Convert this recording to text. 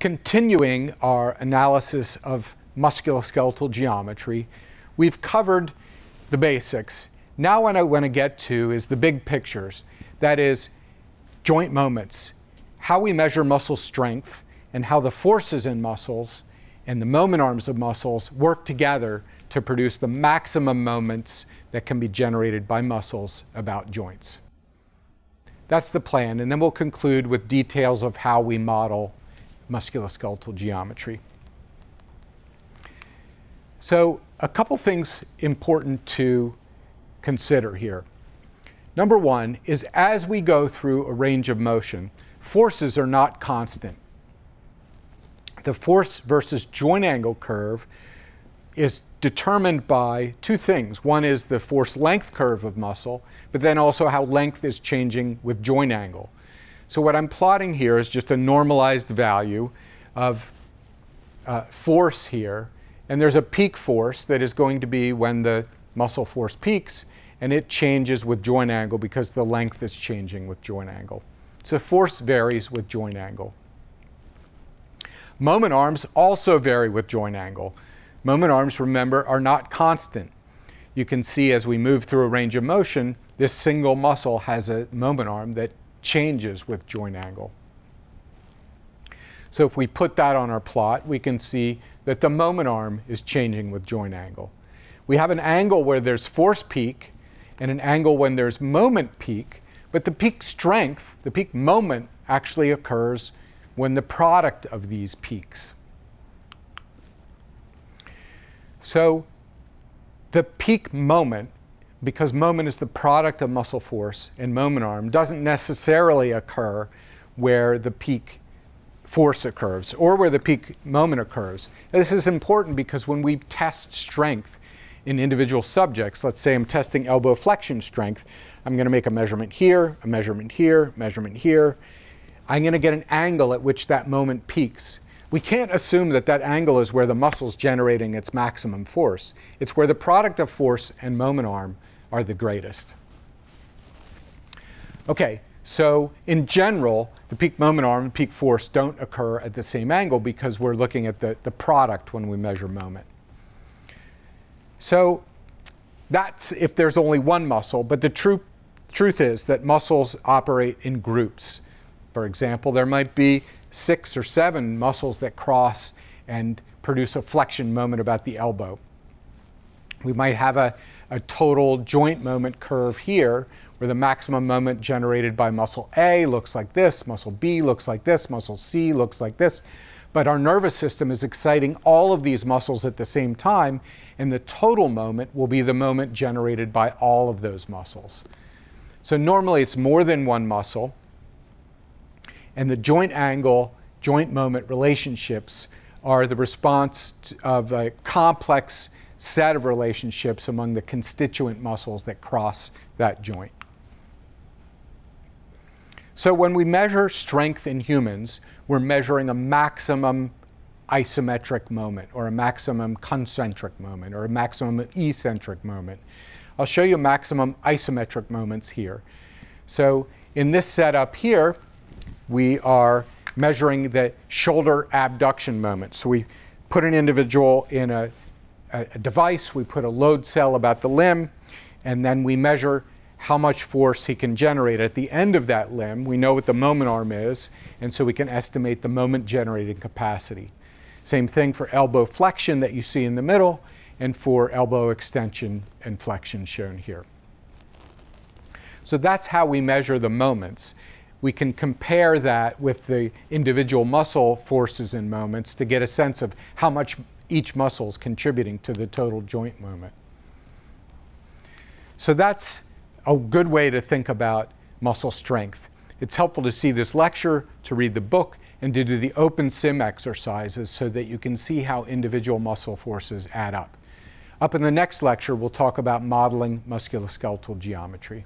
continuing our analysis of musculoskeletal geometry, we've covered the basics. Now what I want to get to is the big pictures. That is joint moments, how we measure muscle strength, and how the forces in muscles and the moment arms of muscles work together to produce the maximum moments that can be generated by muscles about joints. That's the plan, and then we'll conclude with details of how we model musculoskeletal geometry. So a couple things important to consider here. Number one is as we go through a range of motion, forces are not constant. The force versus joint angle curve is determined by two things. One is the force length curve of muscle, but then also how length is changing with joint angle. So what I'm plotting here is just a normalized value of uh, force here. And there's a peak force that is going to be when the muscle force peaks, and it changes with joint angle because the length is changing with joint angle. So force varies with joint angle. Moment arms also vary with joint angle. Moment arms, remember, are not constant. You can see as we move through a range of motion, this single muscle has a moment arm that changes with joint angle. So if we put that on our plot, we can see that the moment arm is changing with joint angle. We have an angle where there's force peak and an angle when there's moment peak, but the peak strength, the peak moment, actually occurs when the product of these peaks. So the peak moment because moment is the product of muscle force and moment arm, doesn't necessarily occur where the peak force occurs or where the peak moment occurs. This is important because when we test strength in individual subjects, let's say I'm testing elbow flexion strength, I'm going to make a measurement here, a measurement here, measurement here. I'm going to get an angle at which that moment peaks. We can't assume that that angle is where the muscle's generating its maximum force. It's where the product of force and moment arm are the greatest. Okay, so in general, the peak moment arm and peak force don't occur at the same angle because we're looking at the, the product when we measure moment. So that's if there's only one muscle, but the true, truth is that muscles operate in groups. For example, there might be six or seven muscles that cross and produce a flexion moment about the elbow. We might have a, a total joint moment curve here where the maximum moment generated by muscle A looks like this, muscle B looks like this, muscle C looks like this. But our nervous system is exciting all of these muscles at the same time, and the total moment will be the moment generated by all of those muscles. So normally it's more than one muscle, and the joint angle, joint moment relationships are the response of a complex set of relationships among the constituent muscles that cross that joint. So when we measure strength in humans, we're measuring a maximum isometric moment or a maximum concentric moment or a maximum eccentric moment. I'll show you maximum isometric moments here. So in this setup here, we are measuring the shoulder abduction moment. So we put an individual in a a, device, we put a load cell about the limb, and then we measure how much force he can generate. At the end of that limb, we know what the moment arm is, and so we can estimate the moment generating capacity. Same thing for elbow flexion that you see in the middle, and for elbow extension and flexion shown here. So that's how we measure the moments. We can compare that with the individual muscle forces and moments to get a sense of how much each muscle is contributing to the total joint movement. So that's a good way to think about muscle strength. It's helpful to see this lecture, to read the book, and to do the OpenSim exercises so that you can see how individual muscle forces add up. Up in the next lecture, we'll talk about modeling musculoskeletal geometry.